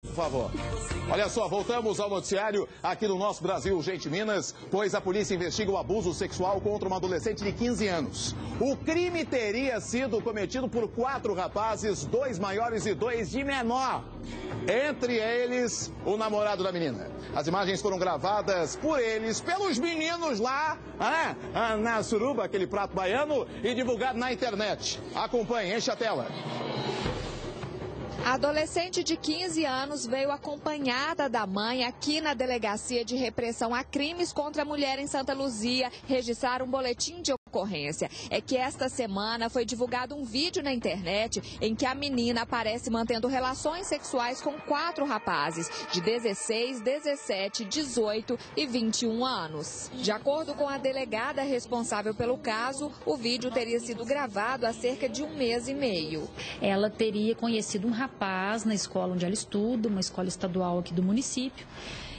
Por favor. Olha só, voltamos ao noticiário aqui no nosso Brasil, gente Minas, pois a polícia investiga o abuso sexual contra uma adolescente de 15 anos. O crime teria sido cometido por quatro rapazes, dois maiores e dois de menor. Entre eles, o namorado da menina. As imagens foram gravadas por eles, pelos meninos lá, né, na suruba, aquele prato baiano, e divulgado na internet. Acompanhe, enche a tela. A adolescente de 15 anos veio acompanhada da mãe aqui na Delegacia de Repressão a Crimes contra a Mulher em Santa Luzia. Registrar um boletim de ocorrência. É que esta semana foi divulgado um vídeo na internet em que a menina aparece mantendo relações sexuais com quatro rapazes de 16, 17, 18 e 21 anos. De acordo com a delegada responsável pelo caso, o vídeo teria sido gravado há cerca de um mês e meio. Ela teria conhecido um rapaz na escola onde ela estuda, uma escola estadual aqui do município,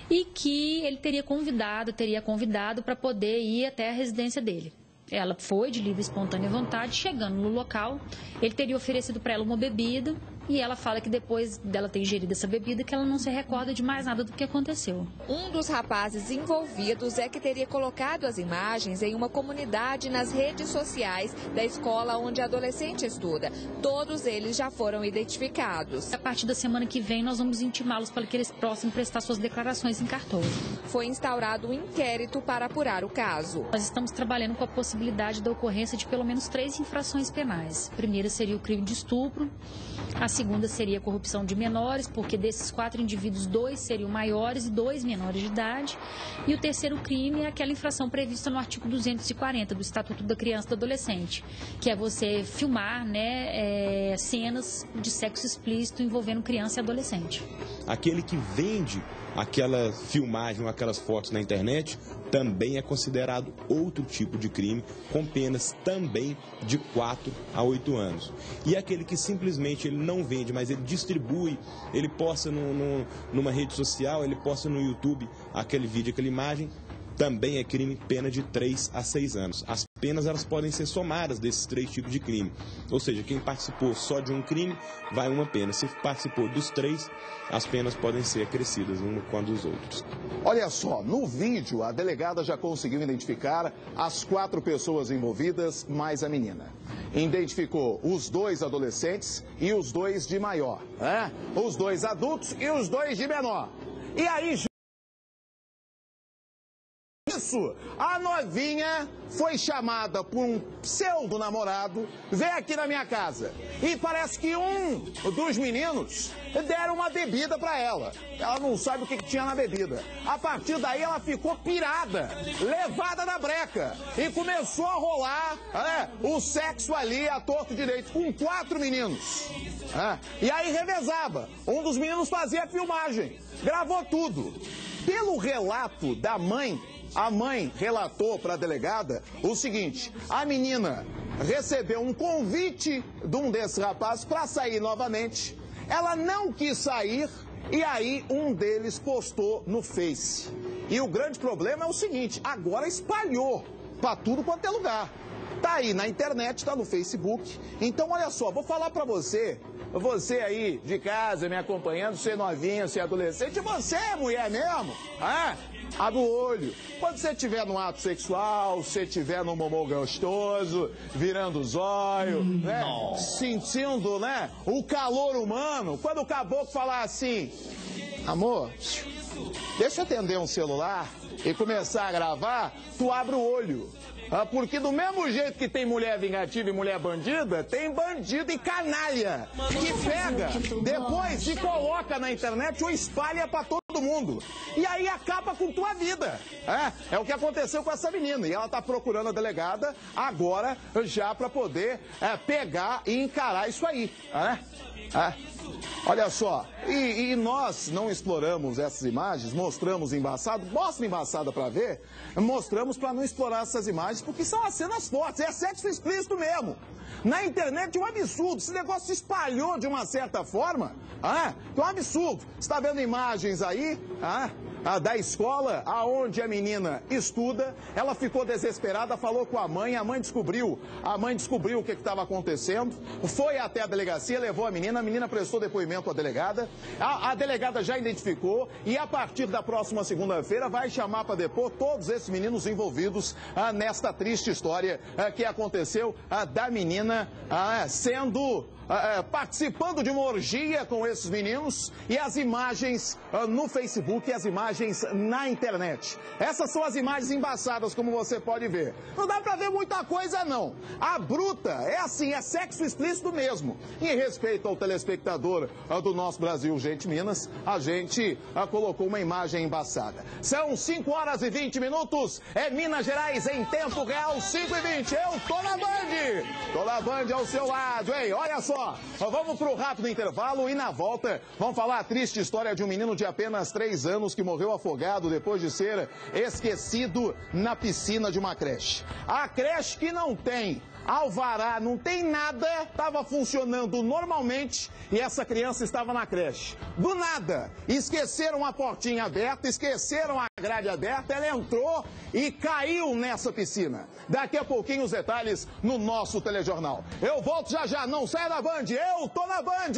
e que ele teria convidado, teria convidado para poder ir até a residência dele. Ela foi de livre e espontânea vontade, chegando no local, ele teria oferecido para ela uma bebida, e ela fala que depois dela ter ingerido essa bebida, que ela não se recorda de mais nada do que aconteceu. Um dos rapazes envolvidos é que teria colocado as imagens em uma comunidade nas redes sociais da escola onde a adolescente estuda. Todos eles já foram identificados. A partir da semana que vem, nós vamos intimá-los para que eles possam prestar suas declarações em cartório. Foi instaurado um inquérito para apurar o caso. Nós estamos trabalhando com a possibilidade da ocorrência de pelo menos três infrações penais. A primeira seria o crime de estupro, a segunda seria a corrupção de menores, porque desses quatro indivíduos, dois seriam maiores e dois menores de idade. E o terceiro crime é aquela infração prevista no artigo 240 do Estatuto da Criança e do Adolescente, que é você filmar né, é, cenas de sexo explícito envolvendo criança e adolescente. Aquele que vende aquela filmagem ou aquelas fotos na internet também é considerado outro tipo de crime, com penas também de 4 a 8 anos. E aquele que simplesmente ele não vende, mas ele distribui, ele posta no, no, numa rede social, ele posta no YouTube aquele vídeo, aquela imagem, também é crime pena de 3 a 6 anos. As penas elas podem ser somadas desses três tipos de crime. Ou seja, quem participou só de um crime vai uma pena. Se participou dos três, as penas podem ser acrescidas um com a dos outros. Olha só, no vídeo a delegada já conseguiu identificar as quatro pessoas envolvidas, mais a menina. Identificou os dois adolescentes e os dois de maior, né? Os dois adultos e os dois de menor. E aí isso, a novinha foi chamada por um pseudo namorado, veio aqui na minha casa. E parece que um dos meninos deram uma bebida para ela. Ela não sabe o que, que, tinha na bebida. A partir daí ela ficou pirada, levada na breca. E começou a rolar é, o sexo ali a torto direito com quatro meninos. É, e aí revezava. Um dos meninos fazia filmagem, gravou tudo. Pelo relato da mãe a mãe relatou para a delegada o seguinte: a menina recebeu um convite de um desses rapazes para sair novamente. Ela não quis sair e aí um deles postou no Face. E o grande problema é o seguinte: agora espalhou para tudo quanto é lugar. Tá aí na internet, tá no Facebook. Então, olha só, vou falar para você, você aí de casa me acompanhando, você novinha, você adolescente, você é mulher mesmo, ah? A do olho. Quando você estiver no ato sexual, você estiver no momô gostoso, virando os olhos, hum, né? Sentindo, né? O calor humano. Quando o caboclo falar assim, amor, deixa eu atender um celular e começar a gravar, tu abre o olho. Ah, porque do mesmo jeito que tem mulher vingativa e mulher bandida, tem bandido e canalha que pega, depois se coloca na internet ou espalha para todo mundo. E aí acaba com tua vida. É, é o que aconteceu com essa menina. E ela está procurando a delegada agora já para poder é, pegar e encarar isso aí. É, é. Olha só, e, e, nós não exploramos essas imagens, mostramos embaçado, mostra embaçada para ver, mostramos para não explorar essas imagens, porque são as cenas fortes, é sexo explícito mesmo. Na internet é um absurdo, esse negócio se espalhou de uma certa forma, ah, é um absurdo. Você está vendo imagens aí, ah, ah, da escola aonde a menina estuda. Ela ficou desesperada, falou com a mãe, a mãe descobriu, a mãe descobriu o que estava acontecendo, foi até a delegacia, levou a menina, a menina prestou depoimento à delegada, a, a delegada já identificou e a partir da próxima segunda-feira vai chamar para depor todos esses meninos envolvidos ah, nesta triste história ah, que aconteceu ah, da menina sendo uh, participando de uma orgia com esses meninos e as imagens uh, no Facebook e as imagens na internet. Essas são as imagens embaçadas, como você pode ver. Não dá pra ver muita coisa, não. A bruta é assim, é sexo explícito mesmo. Em respeito ao telespectador uh, do nosso Brasil, gente Minas, a gente colocou uma imagem embaçada. São 5 horas e 20 minutos, é Minas Gerais em tempo real, 5 e 20. Eu tô na Band! Tô na Band ao seu lado, hein? Olha só vamos para o rápido intervalo e na volta vamos falar a triste história de um menino de apenas três anos que morreu afogado depois de ser esquecido na piscina de uma creche. A creche que não tem alvará, não tem nada, estava funcionando normalmente e essa criança estava na creche. Do nada, esqueceram a portinha aberta, esqueceram a grade aberta, ela entrou e caiu nessa piscina. Daqui a pouquinho os detalhes no nosso telejornal. Eu volto já já, não saia da Band, eu tô na Band!